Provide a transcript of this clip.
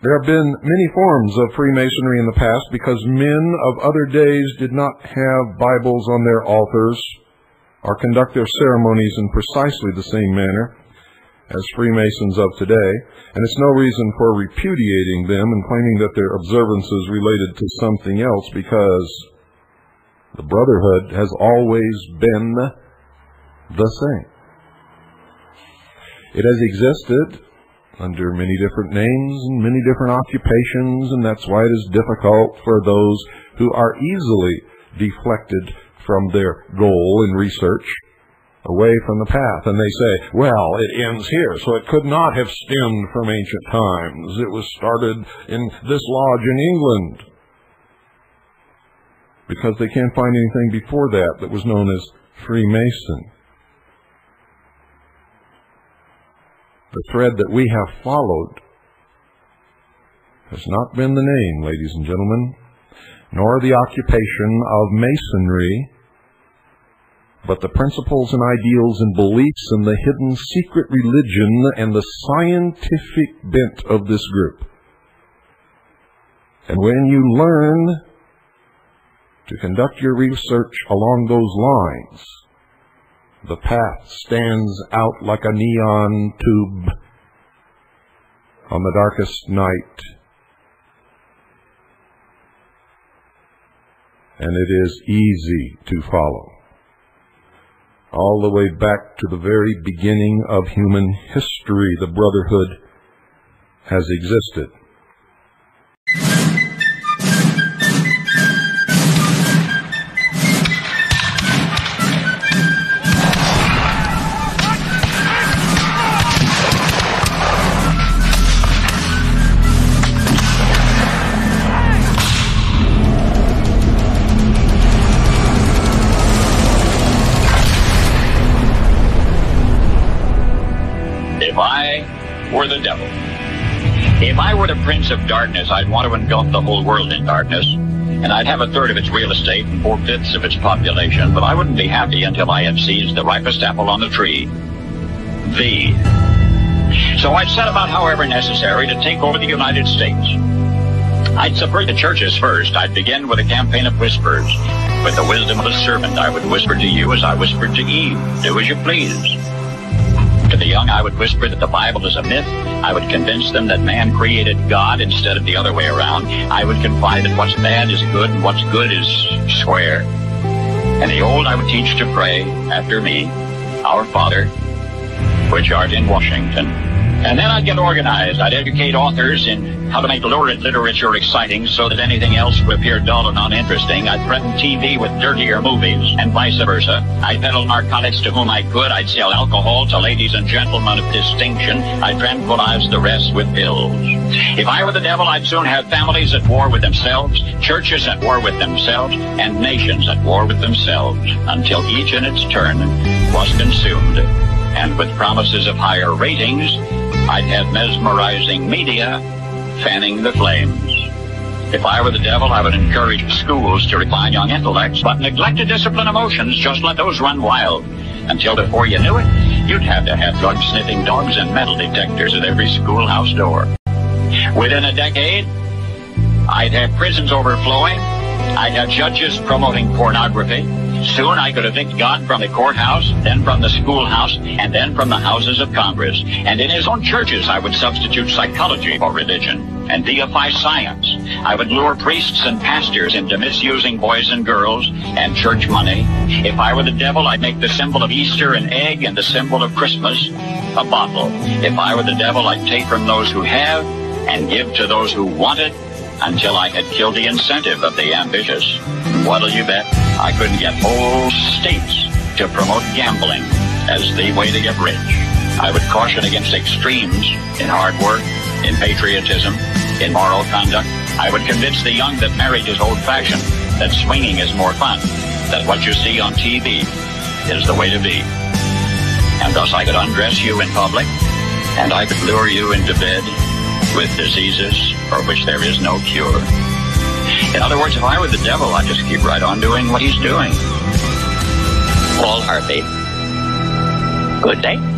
There have been many forms of Freemasonry in the past because men of other days did not have Bibles on their altars or conduct their ceremonies in precisely the same manner as Freemasons of today, and it's no reason for repudiating them and claiming that their observances related to something else because the Brotherhood has always been the same. It has existed under many different names and many different occupations, and that's why it is difficult for those who are easily deflected from their goal in research away from the path. And they say, well, it ends here, so it could not have stemmed from ancient times. It was started in this lodge in England. Because they can't find anything before that that was known as Freemason. The thread that we have followed has not been the name, ladies and gentlemen, nor the occupation of masonry, but the principles and ideals and beliefs and the hidden secret religion and the scientific bent of this group. And when you learn to conduct your research along those lines, the path stands out like a neon tube on the darkest night. And it is easy to follow. All the way back to the very beginning of human history, the Brotherhood has existed. Were the devil. If I were the prince of darkness, I'd want to engulf the whole world in darkness, and I'd have a third of its real estate and four-fifths of its population, but I wouldn't be happy until I had seized the ripest apple on the tree. Thee. So I'd set about, however necessary, to take over the United States. I'd subvert the churches first. I'd begin with a campaign of whispers. With the wisdom of a servant, I would whisper to you as I whispered to Eve, do as you please. To the young, I would whisper that the Bible is a myth. I would convince them that man created God instead of the other way around. I would confide that what's bad is good and what's good is square. And the old, I would teach to pray after me, Our Father, which art in Washington. And then I'd get organized. I'd educate authors in how to make lurid literature exciting so that anything else would appear dull and uninteresting. I'd threaten TV with dirtier movies and vice versa. I'd peddle narcotics to whom I could. I'd sell alcohol to ladies and gentlemen of distinction. I'd tranquilize the rest with pills. If I were the devil, I'd soon have families at war with themselves, churches at war with themselves, and nations at war with themselves until each in its turn was consumed. And with promises of higher ratings, I'd have mesmerizing media fanning the flames. If I were the devil, I would encourage schools to refine young intellects, but neglect to discipline emotions, just let those run wild. Until before you knew it, you'd have to have drug-sniffing dogs and metal detectors at every schoolhouse door. Within a decade, I'd have prisons overflowing, I'd have judges promoting pornography, Soon I could evict God from the courthouse, then from the schoolhouse, and then from the houses of Congress. And in his own churches, I would substitute psychology for religion and deify science. I would lure priests and pastors into misusing boys and girls and church money. If I were the devil, I'd make the symbol of Easter an egg and the symbol of Christmas a bottle. If I were the devil, I'd take from those who have and give to those who want it until I had killed the incentive of the ambitious. What'll you bet? I couldn't get whole states to promote gambling as the way to get rich. I would caution against extremes in hard work, in patriotism, in moral conduct. I would convince the young that marriage is old-fashioned, that swinging is more fun, that what you see on TV is the way to be. And thus I could undress you in public, and I could lure you into bed with diseases for which there is no cure. In other words, if I were the devil, I'd just keep right on doing what he's doing. Paul Harvey. Good day.